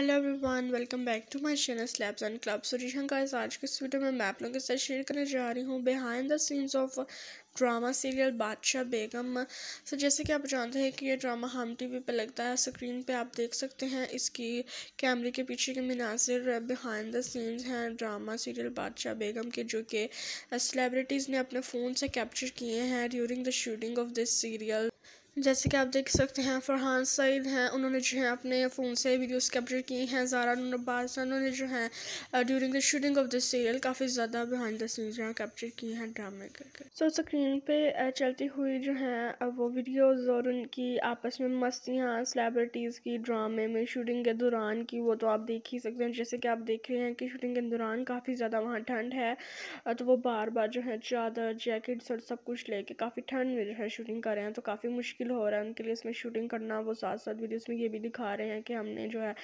Hello everyone welcome back to my channel slabs and club so guys आज के इस video में मैं आप लोगों के साथ शेयर करने जा रही हूँ behind the scenes of drama serial Badshah Begum so जैसे कि आप जानते हैं कि ये ड्रामा हम टीवी पे लगता है स्क्रीन पे आप देख सकते हैं इसकी कैमरे के पीछे के मिनाजिर बिहाइंड द सीन्स हैं ड्रामा सीरियल बादशाह बेगम के, जो कि सेलिब्रिटीज़ ने अपने फ़ोन से कैप्चर किए हैं during the shooting of this serial जैसे कि आप देख सकते हैं फरहान सईद हैं उन्होंने जो है अपने फ़ोन से वीडियोस कैप्चर की हैं। ज़ारा नबाज उन्होंने जो है during the shooting of the serial काफ़ी ज़्यादा बिहाइंड द सीन्स जो है कैप्चर की हैं ड्रामे करके सो so, स्क्रीन पे चलती हुई जो है वो वीडियोस और उनकी आपस में मस्तियाँ सेलेब्रिटीज़ की ड्रामे में शूटिंग के दौरान की वो तो आप देख ही सकते हैं। जैसे कि आप देख रहे हैं कि शूटिंग के दौरान काफ़ी ज़्यादा वहाँ ठंड है तो वो बार बार जो है चादर जैकेट्स और सब कुछ लेके काफ़ी ठंड में जो है शूटिंग कर रहे हैं तो काफ़ी मुश्किल मुश्किल हो रहा है उनके लिए इसमें शूटिंग करना, वो साथ साथ वीडियोस में ये भी दिखा रहे हैं कि हमने जो है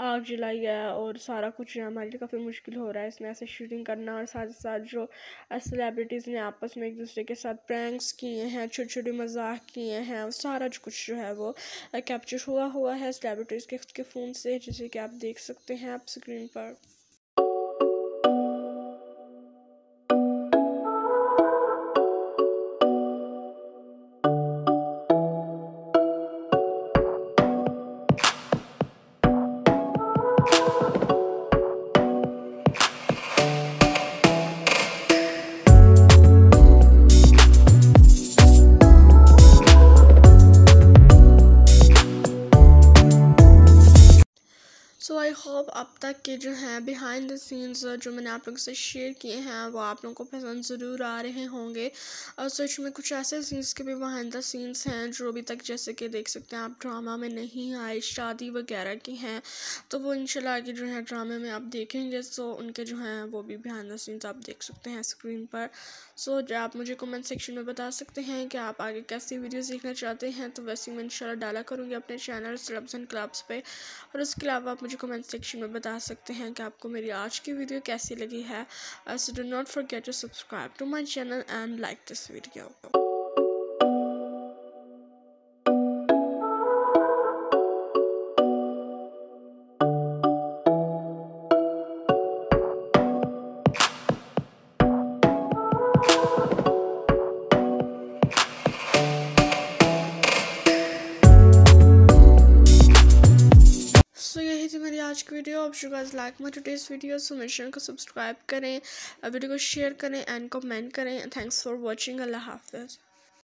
आग जलाई है और सारा कुछ है, हमारे लिए काफ़ी मुश्किल हो रहा है इसमें ऐसे शूटिंग करना और साथ साथ जो सेलिब्रिटीज़ ने आपस में एक दूसरे के साथ प्रैंक्स किए हैं छोटे छोटे मज़ाक किए हैं और सारा कुछ जो है वो कैप्चर हुआ हुआ है सेलिब्रिटीज़ के फ़ोन से, जैसे कि आप देख सकते हैं आप स्क्रीन पर। सो आई होप अब तक के जो हैं बिहाइंड द सीन्स जो मैंने आप लोगों से शेयर किए हैं, वो आप लोगों को पसंद ज़रूर आ रहे होंगे। और सच में कुछ ऐसे सीन्स के भी बिहाइंड द सीन्स हैं जो अभी तक जैसे कि देख सकते हैं आप ड्रामा में नहीं आए, शादी वगैरह की हैं। तो वो इंशाल्लाह आगे जो है ड्रामे में आप देखेंगे सो उनके जो हैं वो भी बिहाइंड द सीन्स आप देख सकते हैं स्क्रीन पर। सो आप मुझे कमेंट सेक्शन में बता सकते हैं कि आप आगे कैसी वीडियोज़ देखना चाहते हैं तो वैसे मैं इंशाल्लाह डाला करूँगी अपने चैनल क्लब्स एंड क्लब्स पे। और उसके अलावा आप मुझे मुझे कमेंट सेक्शन में बता सकते हैं कि आपको मेरी आज की वीडियो कैसी लगी है। So do not forget to subscribe to my channel and like this video आज की वीडियो आप शुरू like my today's video so मेरे चैनल को सब्सक्राइब करें वीडियो को शेयर करें एंड कमेंट करें थैंक्स फॉर वॉचिंग अल्लाह हाफिज़